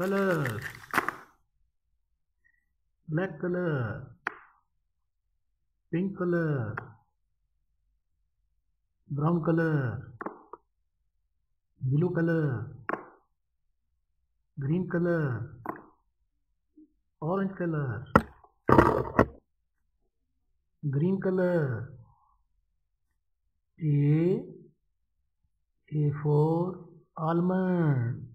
colors black color. Pink color. Brown color. Blue color. Green color. Orange color. Green color. A. A for almond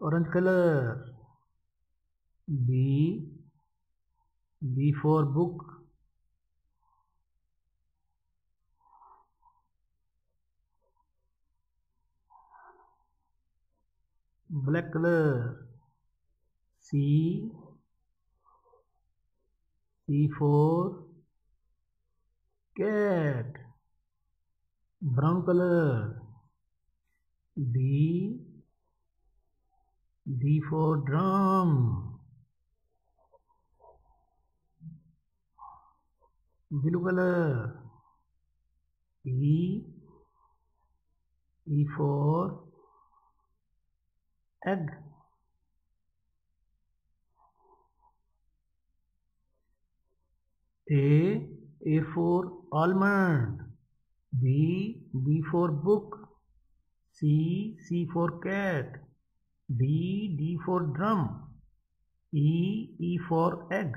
orange color b b for book. Black color c c for cat. Brown color d d for drum. Blue color. E. E for egg. A. A for almond. B. B for book. C. C for cat d d for drum. E e for egg